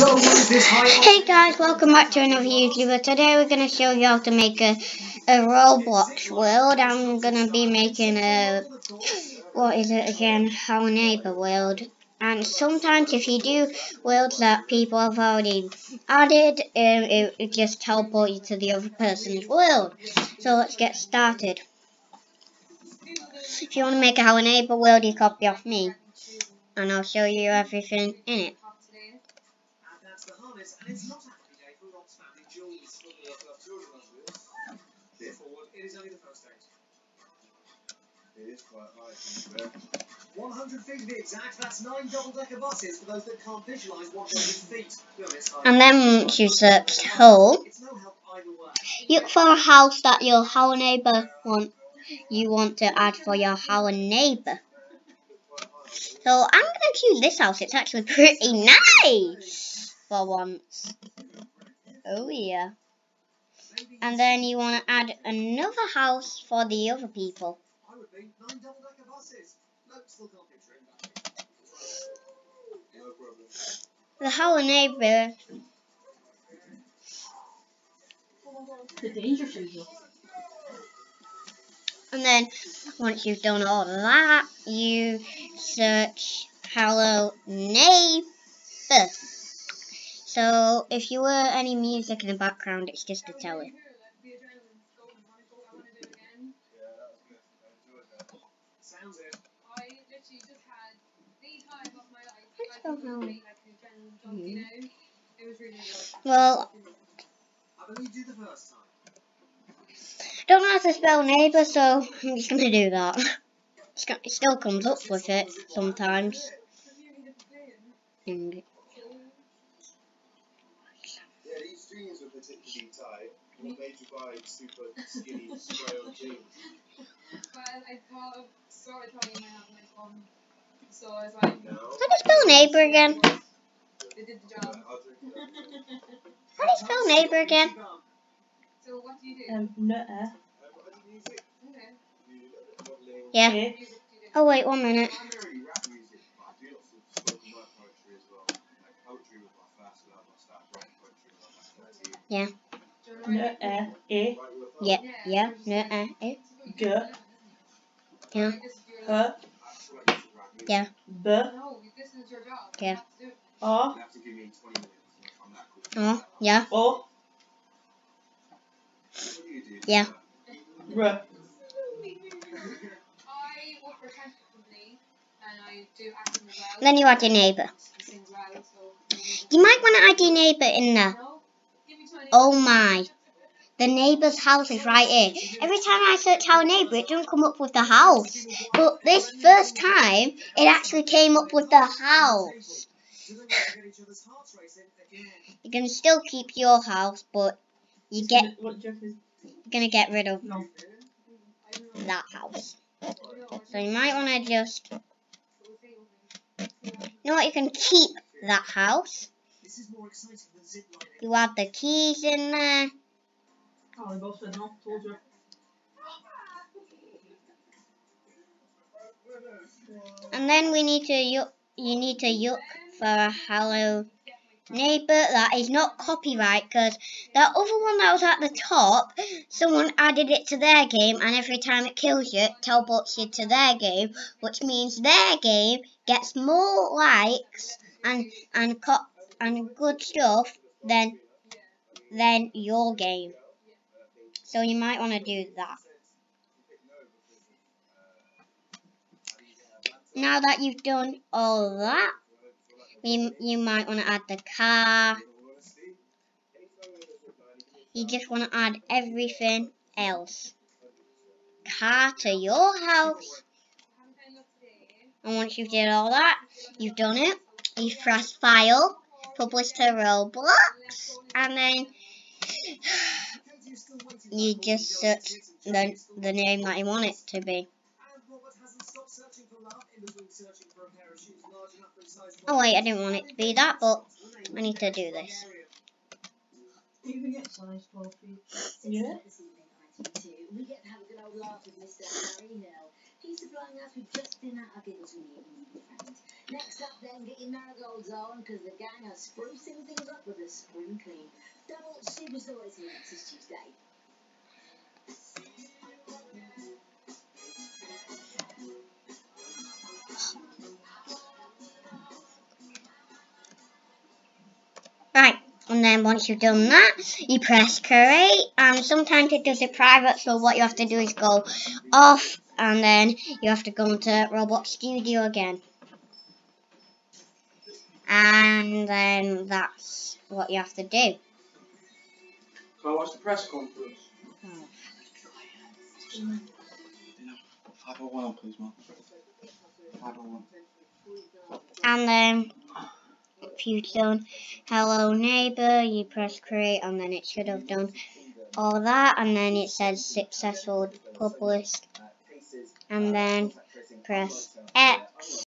Hey guys, welcome back to another YouTuber. Today we're going to show you how to make a, a Roblox world. I'm going to be making a, what is it again, our neighbor world. And sometimes if you do worlds that people have already added, um, it, it just teleports you to the other person's world. So let's get started. If you want to make a Hello Neighbor world, you copy off me. And I'll show you everything in it. That's and it's not a happy day for Rob's family. Jules. Fear forward, it is only the first date. It is quite high, to be 100 feet to be exact, that's nine double-decker buses for those that can't visualise 100 feet. To be honest, I- And then once you search hole, It's no help either way. look for a house that your Hello Neighbor want you want to add for your Hello Neighbor. So I'm gonna choose this house. It's actually pretty nice for once. Um, oh yeah. And then you want to add another house for the other people. I would be nine double-decker buses. No, still can't picture it. No problem. The Hello Neighbor The danger signal. And then once you've done all that, you search Hello Neighbor. So if you were any music in the background, it's just to tell it. Yeah, that was good. I enjoyed that. Sounds it. Well, the don't know how to spell neighbor, so I'm just gonna do that. It still comes up with it sometimes. And Yeah, these jeans were particularly tight. What made you buy super skinny spray-on jeans? So I was like, No. how do you spell neighbor again? they did the job. I'll drink that. How do you spell neighbor again? So what do you do? Um, nutter. Uh, but I did music. Okay. You did a bit of modelling. Yeah. Okay. Music do you do? Oh wait, one minute. A. You have to give me 20 minutes if I'm that quick. oh, yeah, O. What do you do? Yeah. R. I work for a transport company and I do acting as well. Then you add your neighbour. I sing as well, so You might want to add your neighbour in there. No, give me 20 Oh my. The neighbour's house is right here. Every time I search our neighbour, it doesn't come up with the house. But this first time, it actually came up with the house. You can still keep your house, but you get you're gonna get rid of that house. So you might want to just. You know what? You can keep that house. This is more exciting than ziplining. You add the keys in there. Oh, they both said no. Told you. And then we need to look, you need to look for a hello neighbor that is not copyright because that other one that was at the top, someone added it to their game and every time it kills you, it teleports you to their game, which means their game gets more likes and and and good stuff than than your game. So you might want to do that. Now that you've done all that, you, you might want to add the car. You just want to add everything else. Car to your house. And once you've did all that, you've done it. You press file, publish to Roblox, and then you just search the, the name that you want it to be. Oh wait, I didn't want it to be that, but I need to do this. You can get size 12 feet. Yeah. To Hill. He's supplying us with just of giggles we need and we friends. Next up, then, get your marigolds on, because the gang are sprucing things up with a spring clean. Double super here next is Tuesday. Right, and then once you've done that, you press create, and sometimes it does it private, so what you have to do is go off, and then you have to go into Roblox Studio again. And then that's what you have to do. Can I watch the press conference? Oh. 501 please, man. 501. And then if you've done hello neighbor, you press create and then it should have done all that and then it says successful published and then press X